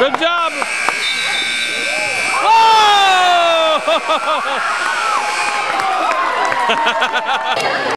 Good job. Oh!